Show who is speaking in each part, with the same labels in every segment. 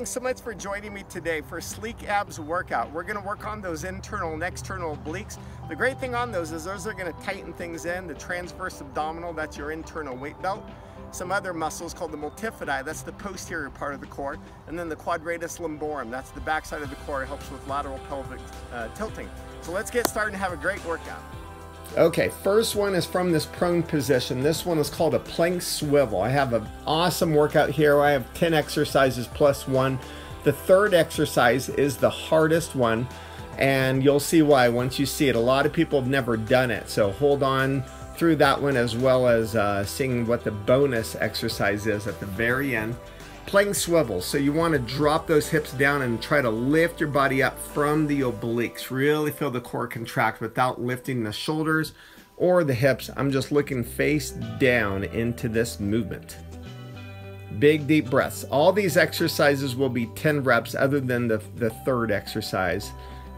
Speaker 1: thanks so much for joining me today for Sleek Abs Workout. We're gonna work on those internal and external obliques. The great thing on those is those are gonna tighten things in. The transverse abdominal, that's your internal weight belt. Some other muscles called the multifidi, that's the posterior part of the core. And then the quadratus lumborum, that's the backside of the core, it helps with lateral pelvic uh, tilting. So let's get started and have a great workout. Okay, first one is from this prone position. This one is called a plank swivel. I have an awesome workout here. I have 10 exercises plus one. The third exercise is the hardest one, and you'll see why once you see it. A lot of people have never done it, so hold on through that one as well as uh, seeing what the bonus exercise is at the very end plank swivels. So you want to drop those hips down and try to lift your body up from the obliques. Really feel the core contract without lifting the shoulders or the hips. I'm just looking face down into this movement. Big deep breaths. All these exercises will be 10 reps other than the, the third exercise.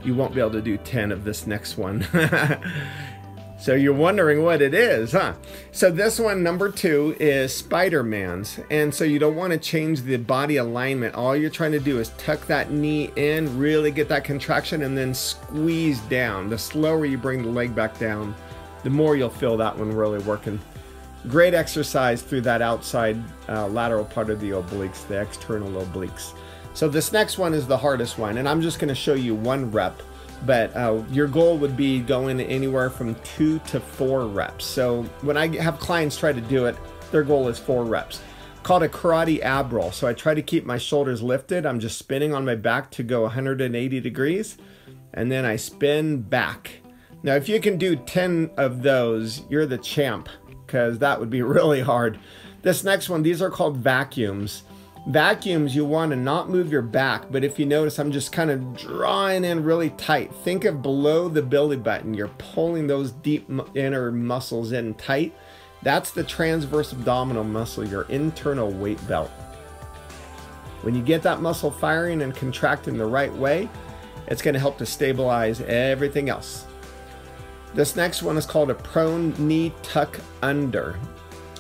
Speaker 1: You won't be able to do 10 of this next one. So you're wondering what it is, huh? So this one, number two, is Spider-Man's. And so you don't want to change the body alignment. All you're trying to do is tuck that knee in, really get that contraction, and then squeeze down. The slower you bring the leg back down, the more you'll feel that one really working. Great exercise through that outside uh, lateral part of the obliques, the external obliques. So this next one is the hardest one, and I'm just going to show you one rep but uh, your goal would be going anywhere from two to four reps. So when I have clients try to do it, their goal is four reps. Called a karate ab roll. So I try to keep my shoulders lifted. I'm just spinning on my back to go 180 degrees, and then I spin back. Now, if you can do 10 of those, you're the champ, because that would be really hard. This next one, these are called vacuums. Vacuums, you want to not move your back, but if you notice, I'm just kind of drawing in really tight. Think of below the belly button. You're pulling those deep inner muscles in tight. That's the transverse abdominal muscle, your internal weight belt. When you get that muscle firing and contracting the right way, it's going to help to stabilize everything else. This next one is called a prone knee tuck under.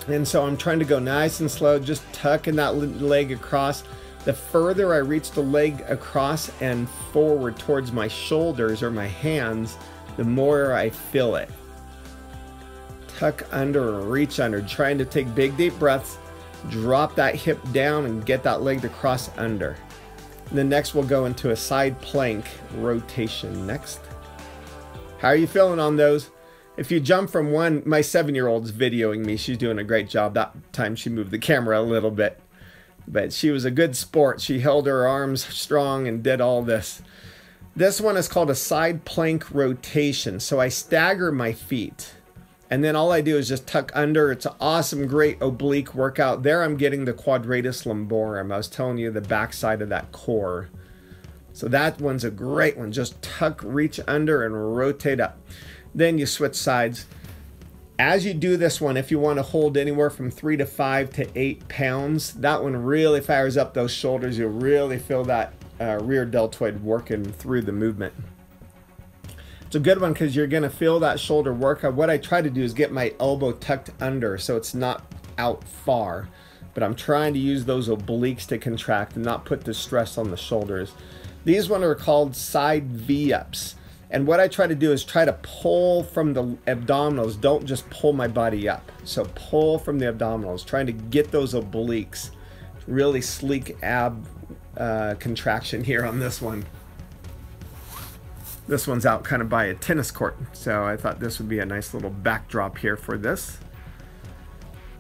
Speaker 1: And so I'm trying to go nice and slow, just tucking that leg across. The further I reach the leg across and forward towards my shoulders or my hands, the more I feel it. Tuck under or reach under, trying to take big deep breaths, drop that hip down and get that leg to cross under. Then next we'll go into a side plank rotation next. How are you feeling on those? If you jump from one, my seven year old's videoing me. She's doing a great job. That time she moved the camera a little bit. But she was a good sport. She held her arms strong and did all this. This one is called a side plank rotation. So I stagger my feet. And then all I do is just tuck under. It's an awesome, great oblique workout. There I'm getting the quadratus lumborum. I was telling you the backside of that core. So that one's a great one. Just tuck, reach under, and rotate up. Then you switch sides. As you do this one, if you want to hold anywhere from three to five to eight pounds, that one really fires up those shoulders. You'll really feel that uh, rear deltoid working through the movement. It's a good one because you're going to feel that shoulder work. What I try to do is get my elbow tucked under so it's not out far. But I'm trying to use those obliques to contract and not put the stress on the shoulders. These ones are called side V-ups. And what I try to do is try to pull from the abdominals. Don't just pull my body up. So pull from the abdominals, trying to get those obliques. Really sleek ab uh, contraction here on this one. This one's out kind of by a tennis court. So I thought this would be a nice little backdrop here for this.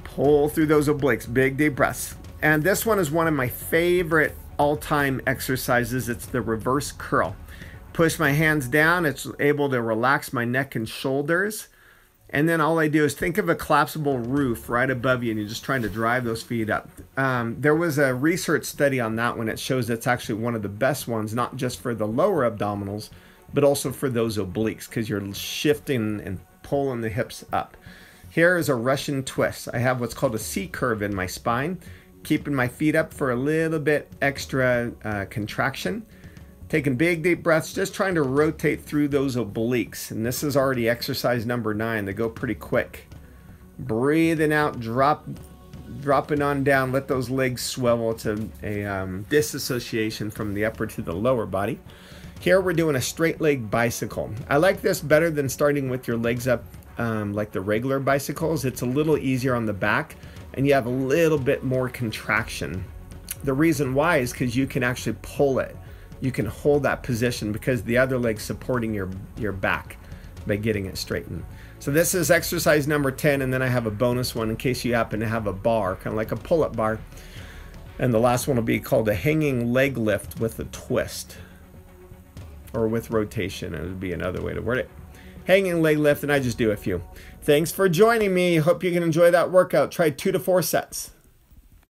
Speaker 1: Pull through those obliques, big deep breaths. And this one is one of my favorite all-time exercises. It's the reverse curl. Push my hands down, it's able to relax my neck and shoulders. And then all I do is think of a collapsible roof right above you and you're just trying to drive those feet up. Um, there was a research study on that one. It shows it's actually one of the best ones, not just for the lower abdominals, but also for those obliques because you're shifting and pulling the hips up. Here is a Russian twist. I have what's called a C curve in my spine, keeping my feet up for a little bit extra uh, contraction. Taking big deep breaths, just trying to rotate through those obliques. And this is already exercise number nine. They go pretty quick. Breathing out, drop dropping on down, let those legs swivel to a um, disassociation from the upper to the lower body. Here we're doing a straight leg bicycle. I like this better than starting with your legs up um, like the regular bicycles. It's a little easier on the back and you have a little bit more contraction. The reason why is because you can actually pull it. You can hold that position because the other leg's supporting your, your back by getting it straightened. So this is exercise number 10 and then I have a bonus one in case you happen to have a bar, kind of like a pull-up bar. And the last one will be called a hanging leg lift with a twist or with rotation. It would be another way to word it. Hanging leg lift, and I just do a few. Thanks for joining me. Hope you can enjoy that workout. Try two to four sets.